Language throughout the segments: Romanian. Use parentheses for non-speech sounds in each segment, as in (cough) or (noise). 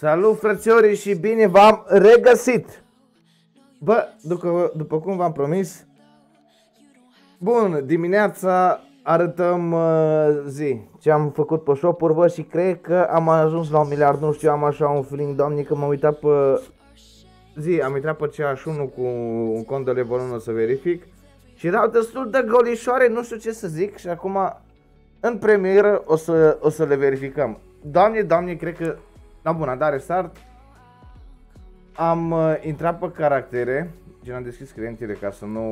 Salut frățiorii și bine v-am regăsit! Bă, după, după cum v-am promis, bun, dimineața arătăm uh, zi ce am făcut pe shop bă, și cred că am ajuns la un miliard, nu știu, am așa un feeling, doamne, că m-am uitat pe zi, am intrat pe CH1 cu un cont de level să verific și erau destul de golișoare, nu știu ce să zic și acum în premieră o să, o să le verificăm. Doamne, doamne, cred că la bun, am dat restart. Am uh, intrat pe caractere, gen am deschis clientele ca să nu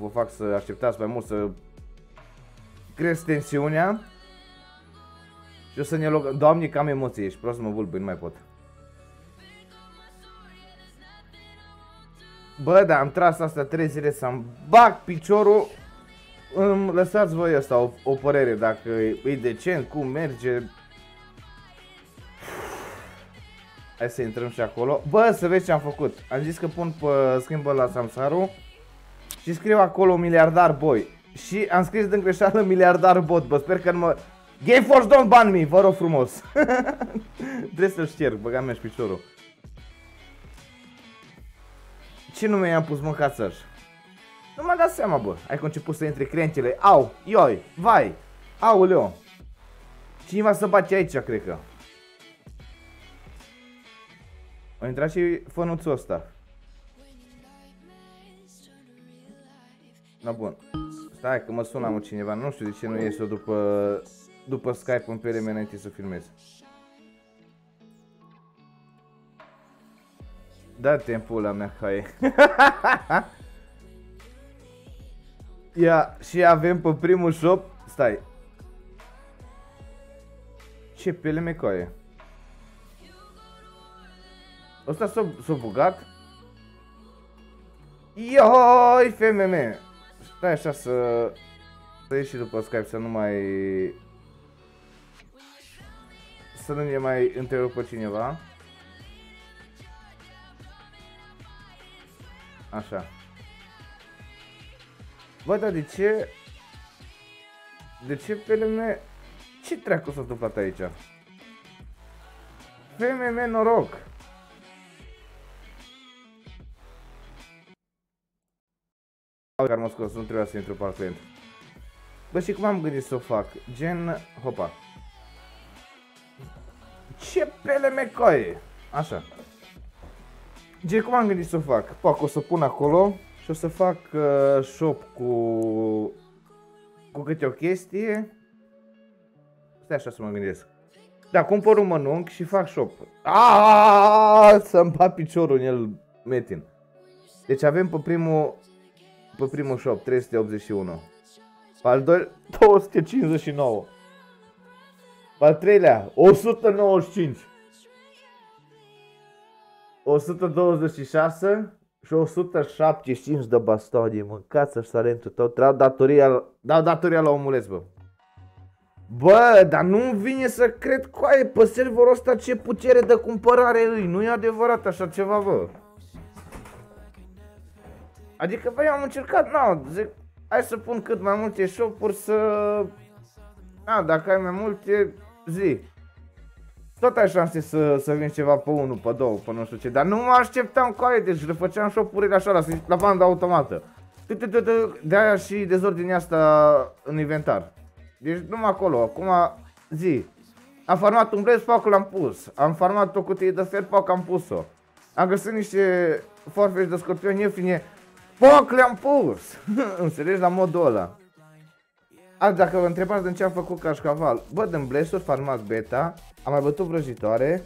vă fac să așteptați mai mult, să cresc tensiunea. Și o să ne log... Doamne, cam emoție, ești prost, mă vulbui, nu mai pot. Bă, da, am tras asta 3 zile să-mi bag piciorul. Îmi lăsați voi asta o, o părere, dacă e decent, cum merge, Hai să intrăm și acolo. Bă, să vezi ce am făcut. Am zis că pun pe schimbă la Samsaru și scriu acolo miliardar boy. Și am scris din greșeală miliardar bot, bă, sper că nu mă... Gameforce don't ban me, vă rog frumos. (laughs) Trebuie să-l șterg, băga mea și piciorul. Ce nume i-am pus mă cațăș? Nu m-a dat seama, bă. Ai început să intre clientele. Au, ioi, vai, auleo. Cineva să bate aici, cred că. A intrat și fănuțul ăsta. Na bun. Stai că mă sună am cineva, nu știu de ce nu iese după, după Skype în pe înainte să filmez. Da timpul la mea, hai. (laughs) Ia, și avem pe primul shop, stai. Ce pele mecoaie. Ăsta s-a bugat? Ioi, FMM! Stai așa să... Să ieși după Skype, să nu mai... Să nu ne mai întrerupă cineva. Așa. Bă, dar de ce... De ce FMM... Ce treacu s-a întâmplat aici? FMM noroc! Care mă scos, nu trebuia să intru pe alt client. Bă, și cum am gândit să o fac? Gen, hopa. Ce pele mecoaie! Așa. Gen, cum am gândit să o fac? Pac, o să pun acolo și o să fac uh, shop cu cu câte o chestie. Stai așa să mă gândesc. Da, cumpăr un mănunc și fac shop. Aaaa, să-mi bat piciorul în el metin. Deci avem pe primul pe primul shop, 381. Pe al doilea, 259. Pe al treilea, 195. 126 și 175 de bastoni. Mâncați-și talentul tău. Dau datoria, dau datoria la omuleț, bă. Bă, dar nu vine să cred coaie pe serverul ăsta ce putere de cumpărare îi. Nu e adevărat așa ceva, bă. Adică, băi, am încercat, nu, zic, hai să pun cât mai multe shop-uri să... A, dacă ai mai multe, zi. Tot ai șanse să, să vinzi ceva pe 1, pe 2, pe nu știu ce, dar nu mă așteptam cu aia, deci le făceam shop-urile așa, la, la banda automată. De aia și dezordinea asta în inventar. Deci numai acolo, acum zi. Am farmat un blaze, pac l-am pus. Am farmat o cutie de fer, pac am pus-o. Am găsit niște forfești de scorpion ieftine, Foc le-am pus! (laughs) Înțelegi? La modul ăla. A, dacă vă întrebați de ce am făcut cașcaval, bă, din blesuri, farmat beta, am mai bătut vrăjitoare,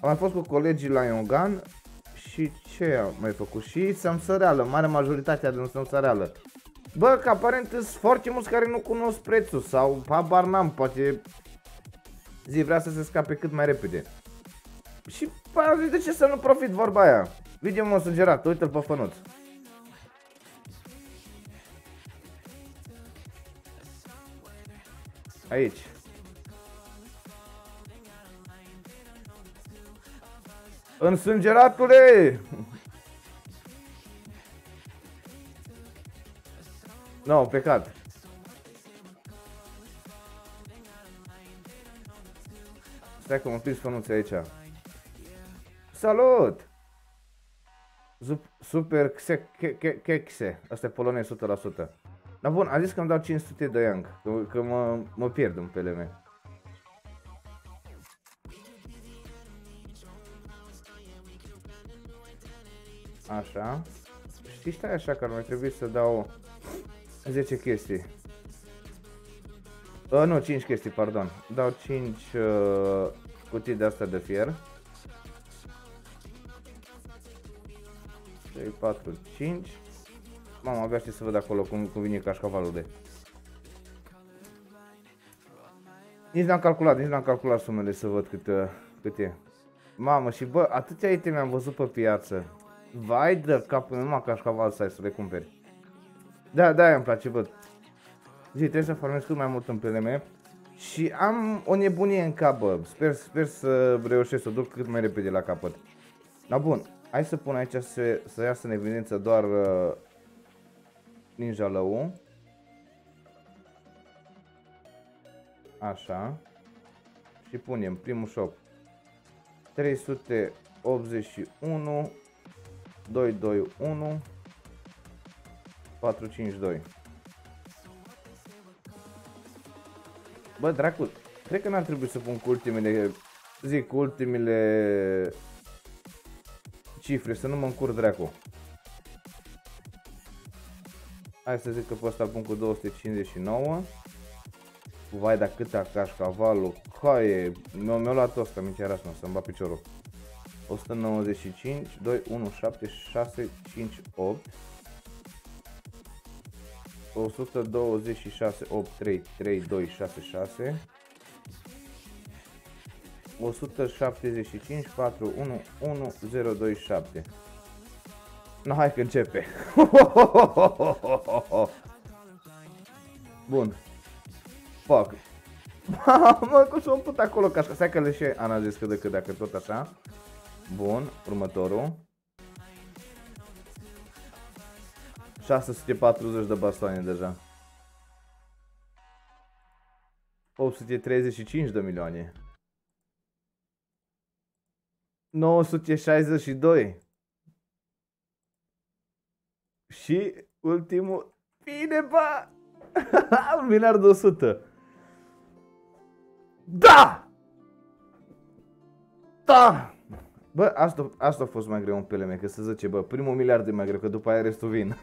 am mai fost cu colegii la Iongan și ce am mai făcut? Și samsăreală, mare majoritatea din samsăreală. Bă, că aparent sunt foarte mulți care nu cunosc prețul sau habar n-am, poate zi vrea să se scape cât mai repede. Și păi, de ce să nu profit vorba aia? Video m-a sugerat, uite-l pe fănuț. Aici. Însângeratule! Nu, no, plecat. Stai că mă prins fănuțe aici. Salut! Super Kexe. Asta e polonez 100%. Dar bun, a zis că îmi dau 500 de yang, că, că mă, mă pierd în PLM. Așa. Știi, stai așa că ar mai trebui să dau 10 chestii. Uh, nu, 5 chestii, pardon. Dau 5 uh, cutii de asta de fier. 3, 4, 5. Mamă, abia știu să văd acolo cum, cum vine cașcavalul de. Nici n-am calculat, nici n-am calculat sumele să văd cât, uh, cât e. Mamă, și bă, atâția iteme am văzut pe piață. Vai de capul meu, numai cașcaval să ai să le cumperi. Da, da, îmi place, bă. Zi, trebuie să farmez cât mai mult în PLM. Și am o nebunie în cap, bă. Sper, sper să reușesc să duc cât mai repede la capăt. Da, bun. Hai să pun aici să, să iasă în evidență doar uh, Ninja Lău. Așa. Și punem primul shop. 381 221 452 Bă, dracu, cred că n-ar trebui să pun cu ultimele, zic, cu ultimele cifre, să nu mă încur dracu. Hai să zic că pe ăsta pun cu 259. Vai, dar cât a cașcavalul, caie, mi-a mi luat ăsta, mi era să-mi bat piciorul. 195, 2, 1, 7, 6, 5, 8. 126, 8, 3, 3, 2, 6, 6. 175, 4, 1, 1, 0, 2, 7. No, hai că începe. (laughs) Bun. Fuck. (laughs) Mamă, cum s-a put acolo ca Stai că le și analizez cât de cât dacă tot așa. Bun, următorul. 640 de bastoane deja. 835 de milioane. 962. Și ultimul... Bine, ba! (laughs) Un miliard 100. Da! Da! Bă, asta, asta a fost mai greu în PLM, că să zice, bă, primul miliard e mai greu, că după aia restul vin.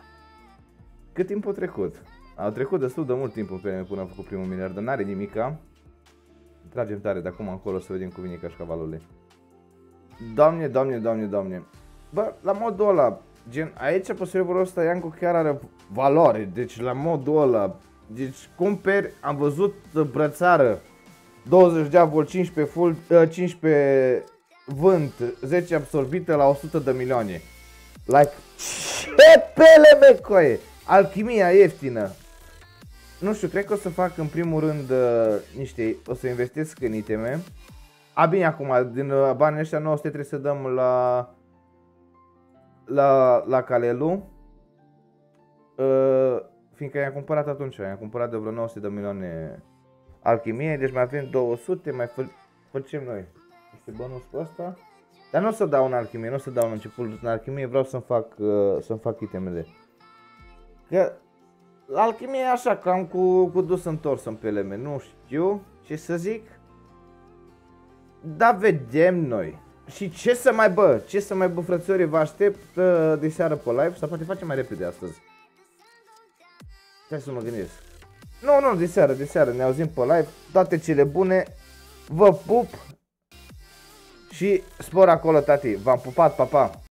(laughs) Cât timp a trecut? A trecut destul de mult timp în PLM până a făcut primul miliard, dar n-are nimica. Tragem tare de acum încolo să vedem cum vine cașcavalul Doamne, doamne, doamne, doamne. Bă, la modul ăla, gen, aici pe serverul ăsta Iancu chiar are valoare, deci la modul ăla, deci cumperi, am văzut brățară, 20 de avol, 15 full, 15 vânt 10 absorbită la 100 de milioane. Like, ce pele mecoie! Alchimia ieftină. Nu știu, cred că o să fac în primul rând uh, niște, o să investesc în iteme. A, bine, acum, din uh, banii ăștia 900 trebuie să dăm la la, la Calelu. Uh, fiindcă i-am cumpărat atunci, i-am cumpărat de vreo 900 de milioane alchimie, deci mai avem 200, mai fă, facem noi este bonusul ăsta. Dar nu o să dau în alchimie, nu o să dau în început în alchimie, vreau să-mi fac, uh, să-mi fac itemele. Că alchimie e așa, cam cu, cu dus întors în PLM, nu știu ce să zic. Dar vedem noi. Și ce să mai bă, ce să mai bă frățiorii, vă aștept uh, de seară pe live sau poate facem mai repede astăzi. Stai să mă gândesc. Nu, nu, de seară, de seară, ne auzim pe live, toate cele bune, vă pup, și spor acolo, tati. V-am pupat, papa. Pa.